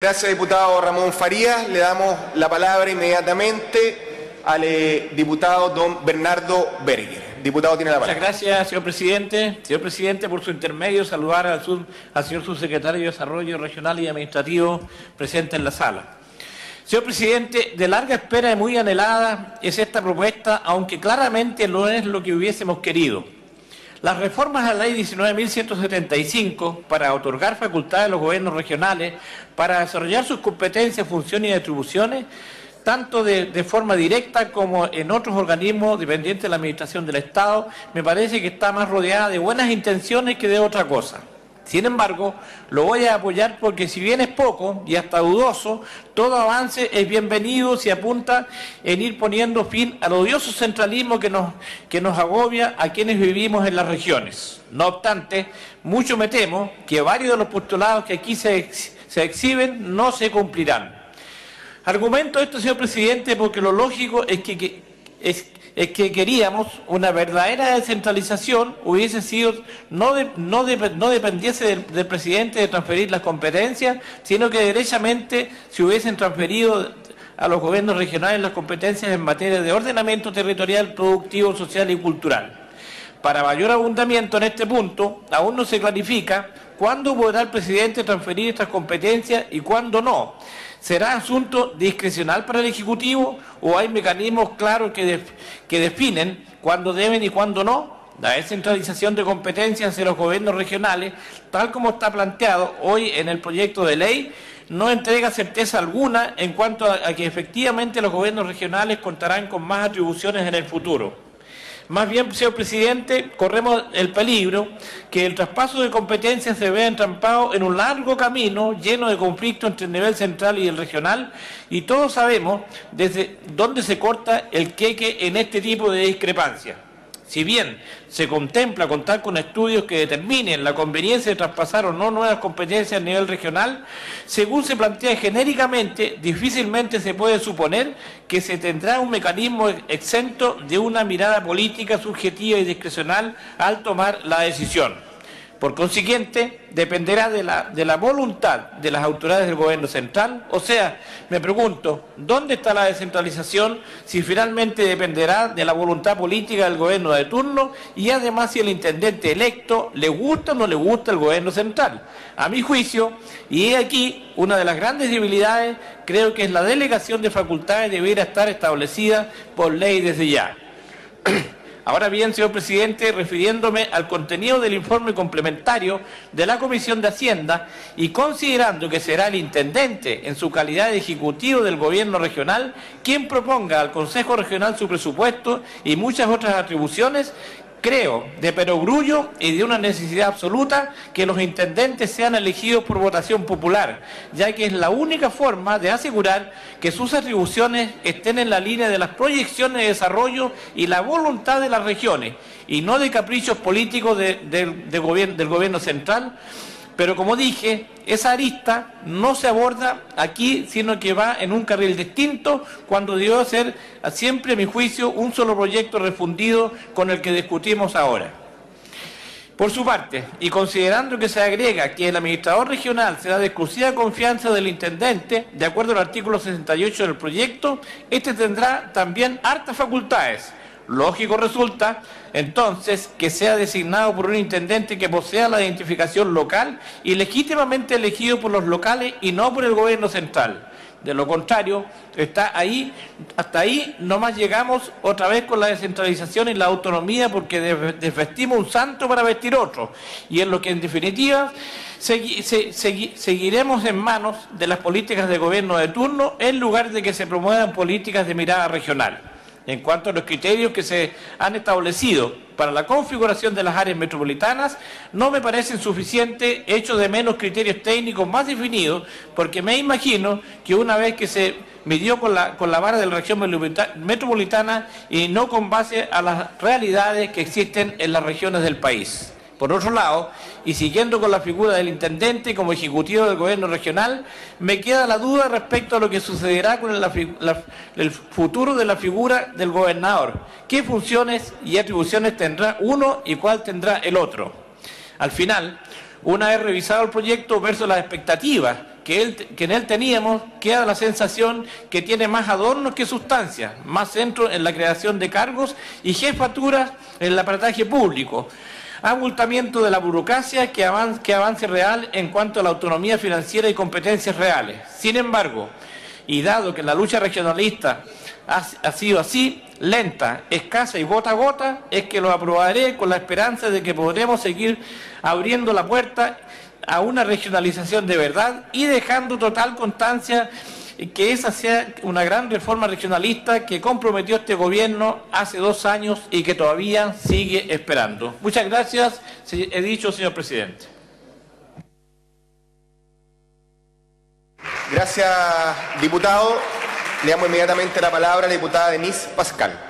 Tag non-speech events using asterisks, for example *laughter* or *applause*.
Gracias, diputado Ramón Farías. Le damos la palabra inmediatamente al eh, diputado don Bernardo Berger. Diputado tiene la palabra. Muchas gracias, señor presidente. Señor presidente, por su intermedio, saludar al, al señor subsecretario de Desarrollo Regional y Administrativo presente en la sala. Señor presidente, de larga espera y muy anhelada es esta propuesta, aunque claramente no es lo que hubiésemos querido. Las reformas a la ley 19.175 para otorgar facultades a los gobiernos regionales para desarrollar sus competencias, funciones y atribuciones, tanto de, de, forma directa como en otros organismos dependientes de la Administración del Estado, me parece que está más rodeada de buenas intenciones que de otra cosa. Sin embargo, lo voy a apoyar porque si bien es poco y hasta dudoso, todo avance es bienvenido si apunta en ir poniendo fin al odioso centralismo que nos, que nos agobia a quienes vivimos en las regiones. No obstante, mucho me temo que varios de los postulados que aquí se, se exhiben no se cumplirán. Argumento esto, señor presidente, porque lo lógico es que, que es, que queríamos una verdadera descentralización, hubiese sido, no, de, no, de, no dependiese del, presidente de transferir las competencias, sino que derechamente se hubiesen transferido a los gobiernos regionales las competencias en materia de ordenamiento territorial, productivo, social y cultural. Para mayor abundamiento en este punto, aún no se clarifica cuándo podrá el presidente transferir estas competencias y cuándo no. ¿Será asunto discrecional para el Ejecutivo o hay mecanismos claros que, def que definen cuándo deben y cuándo no? La descentralización de competencias de los gobiernos regionales, tal como está planteado hoy en el proyecto de ley, no entrega certeza alguna en cuanto a que efectivamente los gobiernos regionales contarán con más atribuciones en el futuro. Más bien, señor presidente, corremos el peligro que el traspaso de competencias se vea entrampado en un largo camino lleno de conflictos entre el nivel central y el regional y todos sabemos desde dónde se corta el queque en este tipo de discrepancias. Si bien se contempla contar con estudios que determinen la conveniencia de traspasar o no nuevas competencias a nivel regional, según se plantea genéricamente, difícilmente se puede suponer que se tendrá un mecanismo exento de una mirada política subjetiva y discrecional al tomar la decisión. Por consiguiente, dependerá de la, de la, voluntad de las autoridades del gobierno central. O sea, me pregunto, ¿dónde está la descentralización si finalmente dependerá de la voluntad política del gobierno de turno y además si el intendente electo le gusta o no le gusta el gobierno central? A mi juicio, y aquí una de las grandes debilidades, creo que es la delegación de facultades debiera estar establecida por ley desde ya. *clears throat* Ahora bien, señor presidente, refiriéndome al contenido del informe complementario de la Comisión de Hacienda y considerando que será el intendente, en su calidad de ejecutivo del gobierno regional, quien proponga al Consejo Regional su presupuesto y muchas otras atribuciones, creo de perogrullo y de una necesidad absoluta que los intendentes sean elegidos por votación popular, ya que es la única forma de asegurar que sus atribuciones estén en la línea de las proyecciones de desarrollo y la voluntad de las regiones, y no de caprichos políticos del gobierno central. Pero como dije, esa arista no se aborda aquí, sino que va en un carril distinto cuando debió ser, siempre a mi juicio, un solo proyecto refundido con el que discutimos ahora. Por su parte, y considerando que se agrega que el administrador regional será de exclusiva confianza del intendente, de acuerdo al artículo 68 del proyecto, este tendrá también hartas facultades, Lógico resulta, entonces, que sea designado por un intendente que posea la identificación local y legítimamente elegido por los locales y no por el gobierno central. De lo contrario, está ahí, hasta ahí nomás llegamos otra vez con la descentralización y la autonomía porque desvestimos un santo para vestir otro. Y en lo que en definitiva segui se segui seguiremos en manos de las políticas de gobierno de turno en lugar de que se promuevan políticas de mirada regional en cuanto a los criterios que se han establecido para la configuración de las áreas metropolitanas, no me parecen suficientes, hechos de menos criterios técnicos más definidos, porque me imagino que una vez que se midió con la, con la vara de la región metropolitana y no con base a las realidades que existen en las regiones del país. Por otro lado, y siguiendo con la figura del intendente como ejecutivo del gobierno regional, me queda la duda respecto a lo que sucederá con el futuro de la figura del gobernador. ¿Qué funciones y atribuciones tendrá uno y cuál tendrá el otro? Al final, una vez revisado el proyecto versus las expectativas que, que en él teníamos, queda la sensación que tiene más adornos que sustancia, más centro en la creación de cargos y jefaturas en el aparataje público abultamiento de la burocracia que avance, que avance real en cuanto a la autonomía financiera y competencias reales. Sin embargo, y dado que la lucha regionalista ha, ha, sido así, lenta, escasa y gota a gota, es que lo aprobaré con la esperanza de que podremos seguir abriendo la puerta a una regionalización de verdad y dejando total constancia que esa sea una gran reforma regionalista que comprometió este gobierno hace dos años y que todavía sigue esperando. Muchas gracias, he dicho, señor presidente. Gracias, diputado. Le damos inmediatamente la palabra a la diputada Denise Pascal.